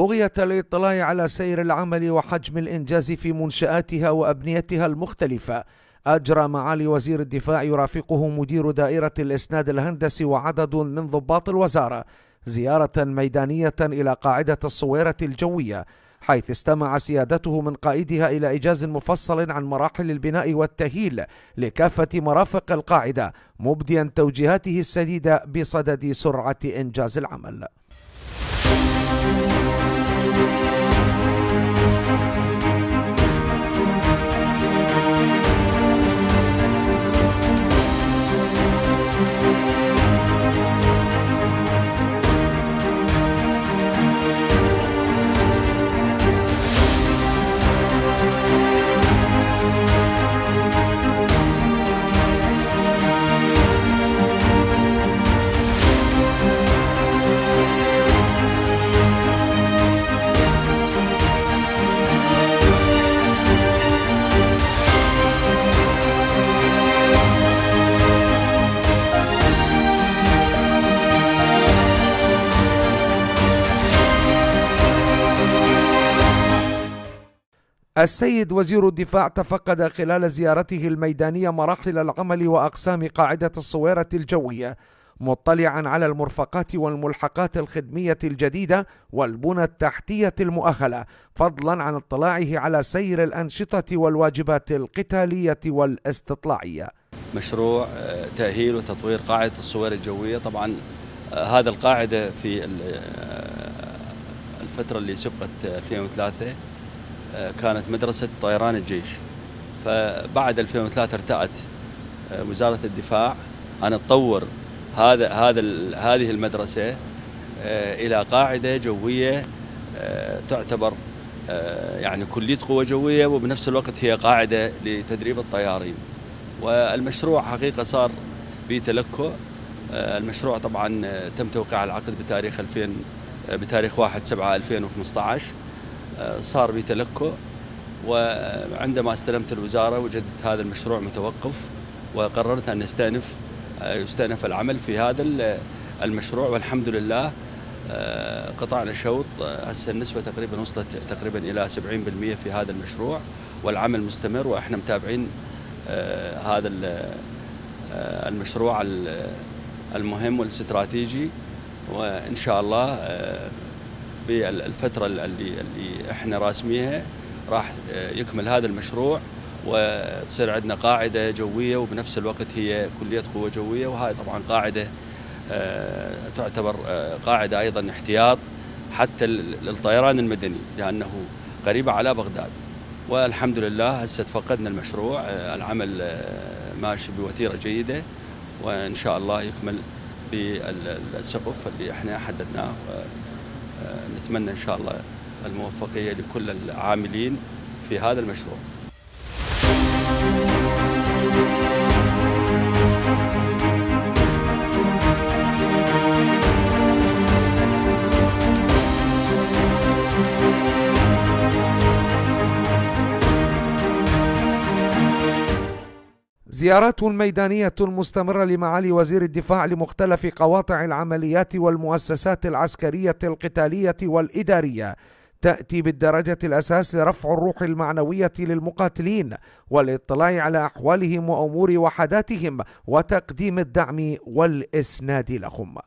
بغية الاطلاع على سير العمل وحجم الإنجاز في منشآتها وأبنيتها المختلفة. أجرى معالي وزير الدفاع يرافقه مدير دائرة الإسناد الهندسي وعدد من ضباط الوزارة زيارة ميدانية إلى قاعدة الصويرة الجوية حيث استمع سيادته من قائدها إلى إجاز مفصل عن مراحل البناء والتهيل لكافة مرافق القاعدة مبديا توجيهاته السديدة بصدد سرعة إنجاز العمل. السيد وزير الدفاع تفقد خلال زيارته الميدانية مراحل العمل وأقسام قاعدة الصويرة الجوية مطلعا على المرفقات والملحقات الخدمية الجديدة والبنى التحتية المؤهلة فضلا عن اطلاعه على سير الأنشطة والواجبات القتالية والاستطلاعية. مشروع آه، تأهيل وتطوير قاعدة الصويرة الجوية. طبعا آه، هذا القاعدة في آه، الفترة اللي سبقت 2003 آه، كانت مدرسة طيران الجيش. فبعد 2003 ارتأت آه، وزارة الدفاع أن تطور هذا هذا هذه المدرسة آه، إلى قاعدة جوية تعتبر يعني كلية قوة جوية وبنفس الوقت هي قاعدة لتدريب الطيارين. والمشروع حقيقة صار بتلكؤ المشروع طبعا تم توقيع العقد بتاريخ 2000 بتاريخ 1 7 2015 صار بتلكؤ وعندما استلمت الوزارة وجدت هذا المشروع متوقف وقررت أن نستأنف يستأنف العمل في هذا المشروع. والحمد لله قطعنا شوط هسه النسبة تقريبا وصلت تقريبا إلى 70% في هذا المشروع والعمل مستمر وإحنا متابعين هذا المشروع المهم والاستراتيجي وإن شاء الله بالفترة اللي, اللي إحنا راسميها راح آه، يكمل هذا المشروع وتصير عندنا قاعدة جوية وبنفس الوقت هي كلية قوة جوية. وهاي طبعا قاعدة آه، تعتبر آه، قاعدة أيضا احتياط حتى للطيران المدني لأنه قريبة على بغداد. والحمد لله هسه تفقدنا المشروع العمل ماشي بوتيرة جيدة وإن شاء الله يكمل بالسقف اللي إحنا حددناه. نتمنى إن شاء الله الموفقية لكل العاملين في هذا المشروع. زيارات ميدانية مستمرة لمعالي وزير الدفاع لمختلف قواطع العمليات والمؤسسات العسكرية القتالية والإدارية. تأتي بالدرجة الأساس لرفع الروح المعنوية للمقاتلين والاطلاع على أحوالهم وأمور وحداتهم وتقديم الدعم والإسناد لهم.